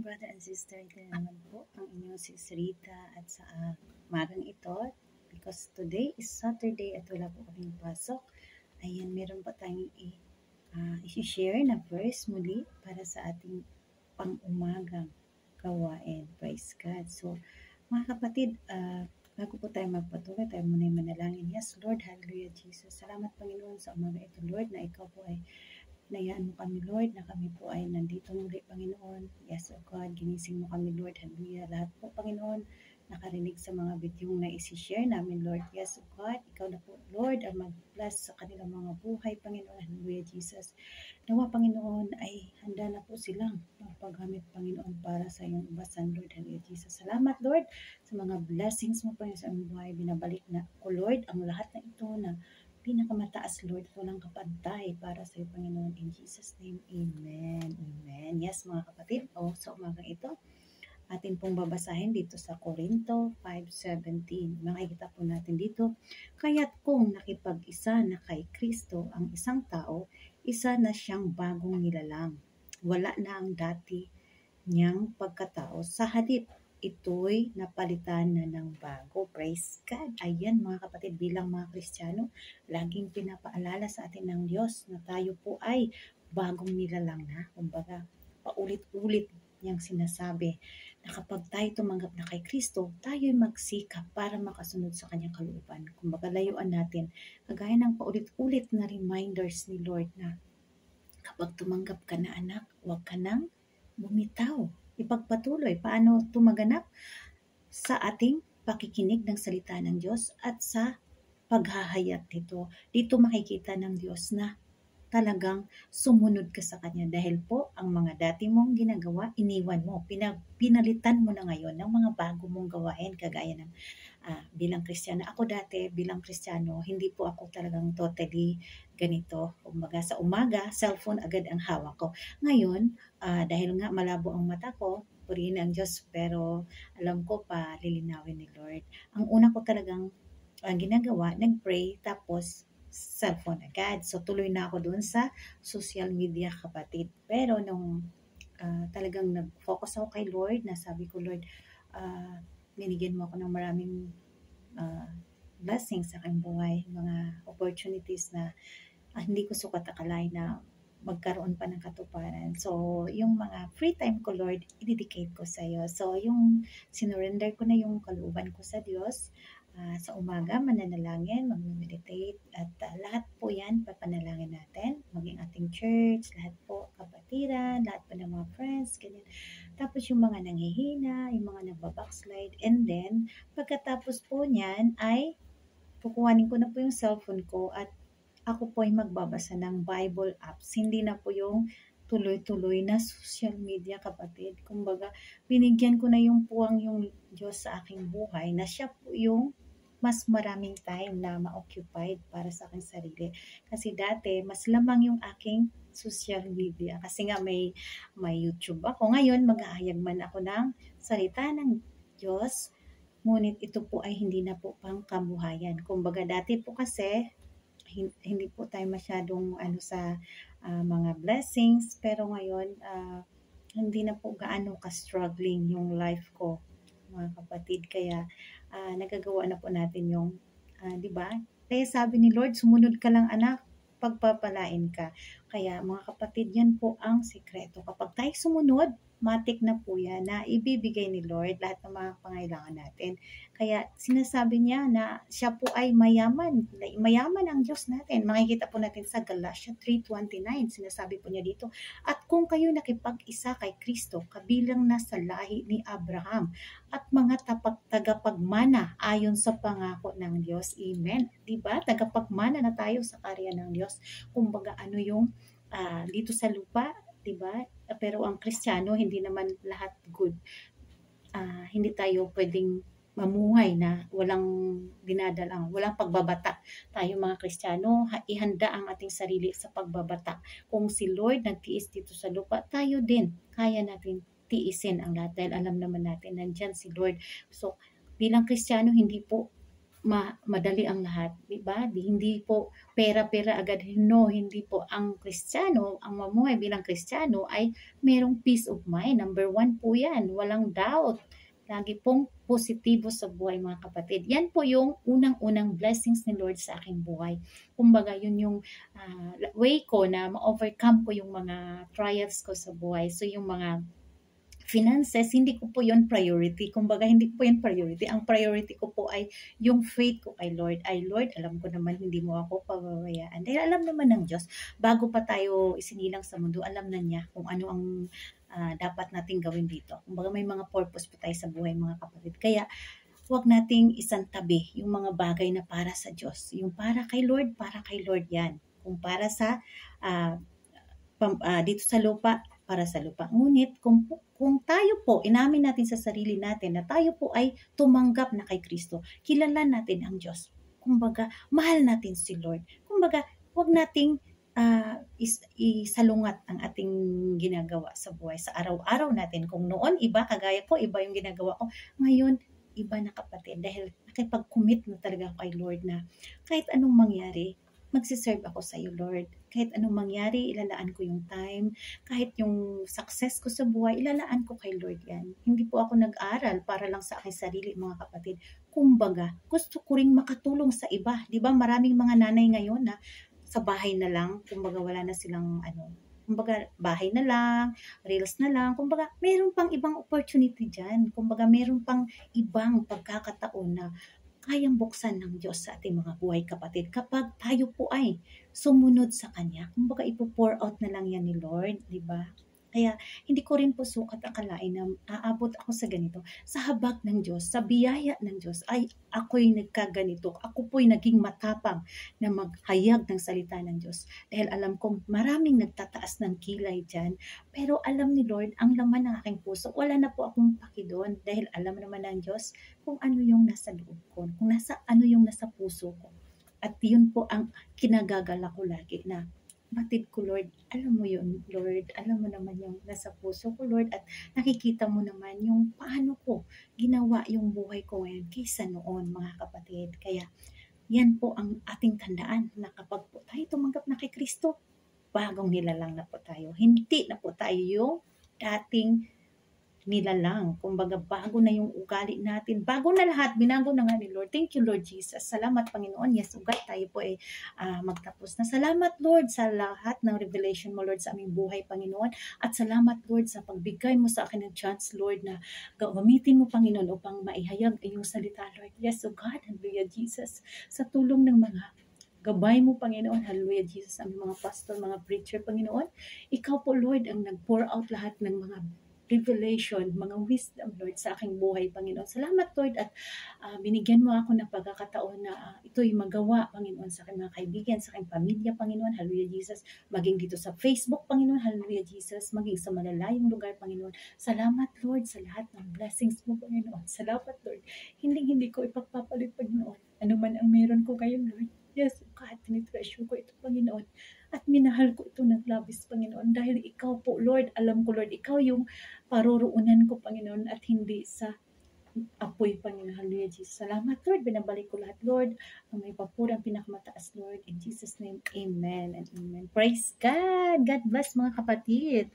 morning, brother and sister. Ito na naman po ang inyong sis Rita at sa uh, ito. Because today is Saturday at wala po kaming pasok. Ayan, meron pa tayong i- uh, i-share na verse muli para sa ating pang-umagang gawain. Praise God. So, mga kapatid, uh, bago po tayo magpatuloy, tayo muna yung manalangin. Yes, Lord, hallelujah, Jesus. Salamat, Panginoon, sa umaga ito, Lord, na ikaw po ay Nayaan mo kami, Lord, na kami po ay nandito muli, Panginoon. Yes, O God, ginising mo kami, Lord. Hallelujah. Lahat po, Panginoon, nakarinig sa mga bidyong na isi-share namin, Lord. Yes, O God, ikaw na po, Lord, ang mag-bless sa kanilang mga buhay, Panginoon. Hallelujah, Jesus. Nawa, Panginoon, ay handa na po silang magpagamit, Panginoon, para sa iyong ubasan, Lord. Hallelujah, Jesus. Salamat, Lord, sa mga blessings mo, Panginoon, sa aming buhay. Binabalik na ko, Lord, ang lahat na ito na pinakamataas, Lord, walang kapantay para sa iyo, Panginoon. In Jesus' name, Amen. Amen. Yes, mga kapatid, o oh, sa umagang ito, atin pong babasahin dito sa Korinto 5.17. Makikita po natin dito, Kaya't kung nakipag-isa na kay Kristo ang isang tao, isa na siyang bagong nilalang. Wala na ang dati niyang pagkatao. Sa halip, ito'y napalitan na ng bago. Praise God. Ayan mga kapatid, bilang mga Kristiyano, laging pinapaalala sa atin ng Diyos na tayo po ay bagong nilalang na. Kumbaga, paulit-ulit niyang sinasabi na kapag tayo tumanggap na kay Kristo, tayo ay magsikap para makasunod sa kanyang kalooban. Kumbaga, layuan natin. Kagaya ng paulit-ulit na reminders ni Lord na kapag tumanggap ka na anak, huwag ka nang bumitaw ipagpatuloy paano tumaganap sa ating pakikinig ng salita ng Diyos at sa paghahayat nito. Dito makikita ng Diyos na talagang sumunod ka sa Kanya dahil po ang mga dati mong ginagawa, iniwan mo, pinag, pinalitan mo na ngayon ng mga bago mong gawain kagaya ng uh, bilang Kristiyano. Ako dati bilang Kristiyano, hindi po ako talagang totally ganito. Umaga sa umaga, cellphone agad ang hawak ko. Ngayon, uh, dahil nga malabo ang mata ko, purihin ang Diyos, pero alam ko pa, lilinawin ni Lord. Ang una ko talagang uh, ginagawa, nag-pray, tapos cellphone agad. So, tuloy na ako doon sa social media kapatid. Pero nung uh, talagang nag-focus ako kay Lord, nasabi ko, Lord, uh, binigyan mo ako ng maraming uh, blessings sa aking buhay, mga opportunities na uh, hindi ko sukat akalain na magkaroon pa ng katuparan. So, yung mga free time ko, Lord, i-dedicate ko sa iyo. So, yung sinurrender ko na yung kalooban ko sa Diyos, uh, sa umaga, mananalangin, mag-meditate, at uh, lahat po yan, papanalangin natin, maging ating church, lahat po, kapatiran, lahat po ng mga friends, ganyan. Tapos yung mga nanghihina, yung mga nagbabackslide, and then, pagkatapos po niyan, ay kukuhanin ko na po yung cellphone ko at ako po ay magbabasa ng Bible apps. Hindi na po yung tuloy-tuloy na social media kapatid. Kumbaga, binigyan ko na yung puwang yung Diyos sa aking buhay na siya po yung mas maraming time na ma-occupied para sa aking sarili. Kasi dati, mas lamang yung aking social media. Kasi nga may, may YouTube ako. Ngayon, mag-aayag man ako ng salita ng Diyos. Ngunit ito po ay hindi na po pang kabuhayan. Kumbaga dati po kasi, hindi po tayo masyadong ano sa uh, mga blessings pero ngayon uh, hindi na po gaano ka-struggling yung life ko mga kapatid kaya uh, nagagawa na po natin yung uh, 'di ba? Kaya sabi ni Lord sumunod ka lang anak. Pagpapalain ka. Kaya mga kapatid yan po ang sikreto kapag tayo sumunod matik na po yan na ibibigay ni Lord lahat ng mga pangailangan natin. Kaya sinasabi niya na siya po ay mayaman. Mayaman ang Diyos natin. Makikita po natin sa Galatia 3.29. Sinasabi po niya dito, At kung kayo nakipag-isa kay Kristo, kabilang na sa lahi ni Abraham, at mga tapag tagapagmana ayon sa pangako ng Diyos. Amen. Diba? Tagapagmana na tayo sa karya ng Diyos. Kumbaga ano yung uh, dito sa lupa, 'di ba? Pero ang Kristiyano hindi naman lahat good. Uh, hindi tayo pwedeng mamuhay na walang dinadalang, walang pagbabata. Tayo mga Kristiyano, ihanda ang ating sarili sa pagbabata. Kung si Lord nagtiis dito sa lupa, tayo din, kaya natin tiisin ang lahat dahil alam naman natin nandyan si Lord. So, bilang Kristiyano, hindi po ma, madali ang lahat, di ba? Di, hindi po pera-pera agad. No, hindi po. Ang Kristiyano, ang mamuhay bilang Kristiyano ay merong peace of mind. Number one po yan. Walang doubt. Lagi pong positibo sa buhay mga kapatid. Yan po yung unang-unang blessings ni Lord sa aking buhay. Kumbaga, yun yung uh, way ko na ma-overcome ko yung mga trials ko sa buhay. So, yung mga finances, hindi ko po yon priority. Kumbaga, hindi po yun priority. Ang priority ko po ay yung faith ko kay Lord. Ay, Lord, alam ko naman hindi mo ako pababayaan. Dahil alam naman ng Diyos, bago pa tayo isinilang sa mundo, alam na niya kung ano ang uh, dapat nating gawin dito. Kumbaga, may mga purpose po tayo sa buhay, mga kapatid. Kaya, huwag nating isang tabi yung mga bagay na para sa Diyos. Yung para kay Lord, para kay Lord yan. Kung para sa uh, pam, uh, dito sa lupa, para sa lupa. Ngunit kung, kung tayo po, inamin natin sa sarili natin na tayo po ay tumanggap na kay Kristo, kilala natin ang Diyos. Kumbaga, mahal natin si Lord. Kumbaga, huwag nating uh, is, isalungat ang ating ginagawa sa buhay, sa araw-araw natin. Kung noon, iba, kagaya ko, iba yung ginagawa ko. Ngayon, iba na kapatid. Dahil nakipag-commit na talaga ako kay Lord na kahit anong mangyari, magsiserve ako sa iyo, Lord. Kahit anong mangyari, ilalaan ko yung time. Kahit yung success ko sa buhay, ilalaan ko kay Lord yan. Hindi po ako nag-aral para lang sa aking sarili, mga kapatid. Kumbaga, gusto ko ring makatulong sa iba. Di ba maraming mga nanay ngayon na sa bahay na lang, kumbaga wala na silang ano, kumbaga bahay na lang, reels na lang, kumbaga meron pang ibang opportunity dyan, kumbaga meron pang ibang pagkakataon na kayang buksan ng Diyos sa ating mga buhay kapatid kapag tayo po ay sumunod sa Kanya. Kumbaga ipo-pour out na lang yan ni Lord, di ba? Kaya hindi ko rin po sukat akalain na aabot ako sa ganito. Sa habag ng Diyos, sa biyaya ng Diyos, ay ako'y nagkaganito. Ako po'y naging matapang na maghayag ng salita ng Diyos. Dahil alam kong maraming nagtataas ng kilay dyan. Pero alam ni Lord, ang laman ng aking puso, wala na po akong paki doon. Dahil alam naman ng Diyos kung ano yung nasa loob ko. Kung nasa, ano yung nasa puso ko. At yun po ang kinagagala ko lagi na batid ko, Lord. Alam mo yun, Lord. Alam mo naman yung nasa puso ko, Lord. At nakikita mo naman yung paano ko ginawa yung buhay ko ngayon kaysa noon, mga kapatid. Kaya, yan po ang ating tandaan na kapag po tayo tumanggap na kay Kristo, bagong nilalang na po tayo. Hindi na po tayo yung dating nila lang. Kumbaga, bago na yung ugali natin. Bago na lahat, binago na nga ni Lord. Thank you, Lord Jesus. Salamat, Panginoon. Yes, ugat tayo po ay uh, magtapos na. Salamat, Lord, sa lahat ng revelation mo, Lord, sa aming buhay, Panginoon. At salamat, Lord, sa pagbigay mo sa akin ng chance, Lord, na gamitin mo, Panginoon, upang maihayag iyong salita, Lord. Yes, oh God, hallelujah, Jesus. Sa tulong ng mga Gabay mo, Panginoon. Hallelujah, Jesus. Ang mga pastor, mga preacher, Panginoon. Ikaw po, Lord, ang nag-pour out lahat ng mga revelation, mga wisdom, Lord, sa aking buhay, Panginoon. Salamat, Lord, at uh, binigyan mo ako ng pagkakataon na uh, ito'y magawa, Panginoon, sa aking mga kaibigan, sa aking pamilya, Panginoon. Hallelujah, Jesus. Maging dito sa Facebook, Panginoon. Hallelujah, Jesus. Maging sa malalayong lugar, Panginoon. Salamat, Lord, sa lahat ng blessings mo, Panginoon. Salamat, Lord. Hindi, hindi ko ipagpapalit, Panginoon. Ano man ang meron ko ngayon, Lord. Yes, kahit tinitreasure ko ito, Panginoon. At minahal ko ito ng labis, Panginoon. Dahil ikaw po, Lord, alam ko, Lord, ikaw yung paruroonan ko, Panginoon, at hindi sa apoy, Panginoon. Hallelujah, Jesus. Salamat, Lord. Binabalik ko lahat, Lord. Ang may papurang pinakamataas, Lord. In Jesus' name, Amen and Amen. Praise God. God bless, mga kapatid.